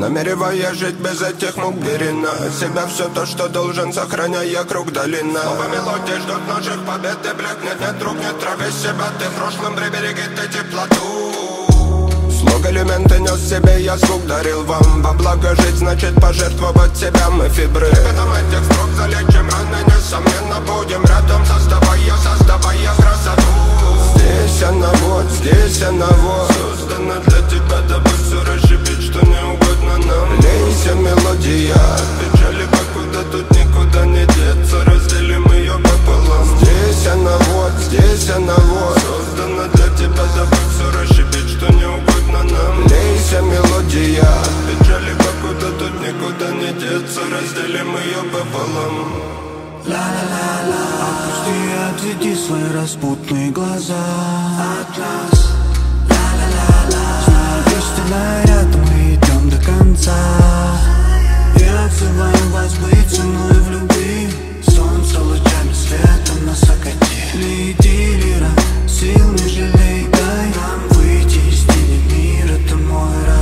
Намеревая жить без этих мук берена Себя все то, что должен, сохраняя круг долина. Снова мелодии ждут наших побед И блекнет, нет друг, нет трави себя. Ты прошлым прибереги ты теплоту элементы нес себе, я звук дарил вам. Во благо жить, значит пожертвовать себя Мы фибры. Ребятам этих строк залечим раны Несомненно будем рядом, создавая, создавая деться Разделим ее пополам. Ла-ла-ла-ла Опусти и отведи свои распутные глаза. От нас. Ла-ла-ла-ла Знаю, истинная рядом мы идем до конца. И отзываем вас быть ценой в любви. Солнце лучами света нас окати Лети, лира, сил не жалей Дай нам выйти из тени мира, это мой рай.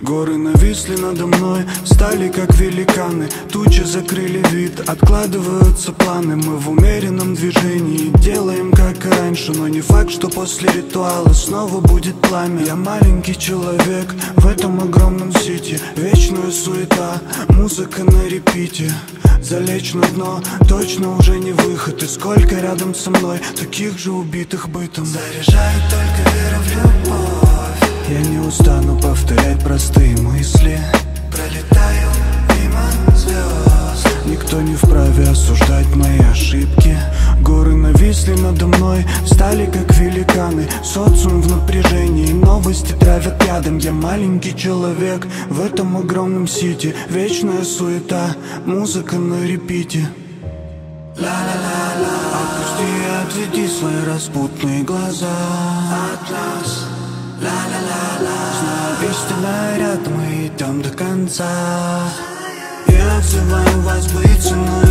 Горы нависли надо мной, стали как великаны. Тучи закрыли вид, откладываются планы. Мы в умеренном движении, делаем как и раньше. Но не факт, что после ритуала снова будет пламя. Я маленький человек в этом огромном сити Вечная суета, музыка на репите. Залечь на дно, точно уже не выход. И сколько рядом со мной, таких же убитых бытом. Заряжает только Никто не вправе осуждать мои ошибки. Горы нависли надо мной, стали как великаны. Социум в напряжении, новости травят ядом. Я маленький человек в этом огромном сити. Вечная суета, музыка на репите. Ла-ла-ла-ла. Опусти и отведи свои распутные глаза. От нас Ла-ла-ла-ла. Знаю, истинная рядом, мы идем до конца отзываю вас быть со